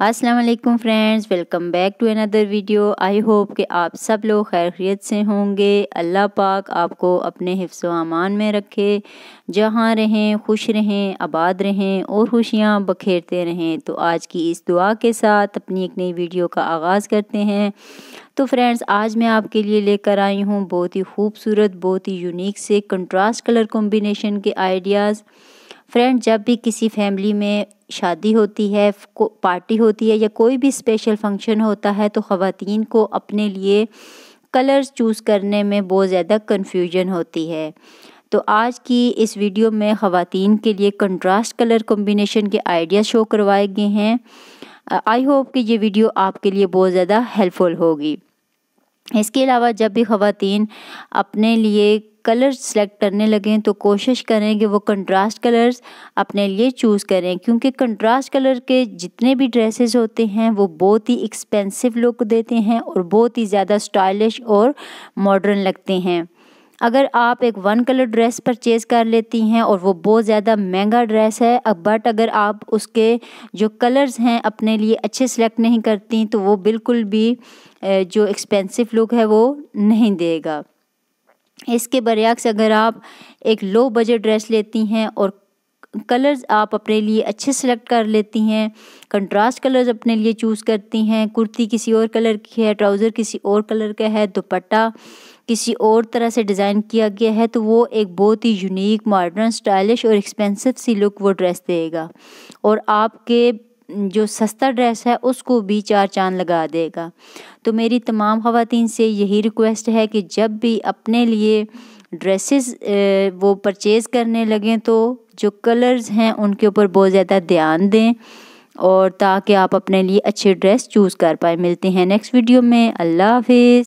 अस्सलाम वालेकुम friends, welcome back to another video. I hope कि आप सब लोग खैर खैरियत से होंगे। अल्लाह पाक आपको अपने हिफ्स अमान में रखे। जहाँ रहें, खुश रहें, आबाद रहें और खुशियाँ बखेरते रहें। तो आज की इस दुआ के साथ अपनी एक नई वीडियो का आगाज़ करते हैं। तो फ्रेंड्स, आज मैं आपके लिए लेकर आई हूँ बहुत ही खूबसूरत, बहुत ही यूनिक से कंट्रास्ट कलर कॉम्बिनेशन के आइडियाज़ फ्रेंड जब भी किसी फैमिली में शादी होती है पार्टी होती है या कोई भी स्पेशल फ़ंक्शन होता है तो ख़वातीन को अपने लिए कलर्स चूज़ करने में बहुत ज़्यादा कन्फ्यूज़न होती है। तो आज की इस वीडियो में ख़वातीन के लिए कंट्रास्ट कलर कॉम्बिनेशन के आइडिया शो करवाए गए हैं। आई होप कि ये वीडियो आपके लिए बहुत ज़्यादा हेल्पफुल होगी। इसके अलावा जब भी ख़वान अपने लिए कलर सेलेक्ट करने लगें तो कोशिश करें कि वो कंट्रास्ट कलर्स अपने लिए चूज़ करें, क्योंकि कंट्रास्ट कलर के जितने भी ड्रेसेस होते हैं, वो बहुत ही एक्सपेंसिव लुक देते हैं और बहुत ही ज़्यादा स्टाइलिश और मॉडर्न लगते हैं। अगर आप एक वन कलर ड्रेस परचेज़ कर लेती हैं और वो बहुत ज़्यादा महँगा ड्रेस है, अब बट अगर आप उसके जो कलर्स हैं अपने लिए अच्छे सेलेक्ट नहीं करती तो वो बिल्कुल भी जो एक्सपेंसिव लुक है वो नहीं देगा। इसके बरक्स अगर आप एक लो बजट ड्रेस लेती हैं और कलर्स आप अपने लिए अच्छे सेलेक्ट कर लेती हैं कंट्रास्ट कलर्स अपने लिए चूज़ करती हैं, कुर्ती किसी और कलर की है ट्राउज़र किसी और कलर का है, दुपट्टा किसी और तरह से डिज़ाइन किया गया है तो वो एक बहुत ही यूनिक मॉडर्न स्टाइलिश और एक्सपेंसिव सी लुक वो ड्रेस देगा। और आपके जो सस्ता ड्रेस है, उसको भी चार चाँद लगा देगा। तो मेरी तमाम ख़वातीन से यही रिक्वेस्ट है कि जब भी अपने लिए ड्रेसेस वो परचेज़ करने लगें तो जो कलर्स हैं, उनके ऊपर बहुत ज़्यादा ध्यान दें और ताकि आप अपने लिए अच्छे ड्रेस चूज़ कर पाए। मिलते हैं नेक्स्ट वीडियो में। अल्लाह हाफिज़।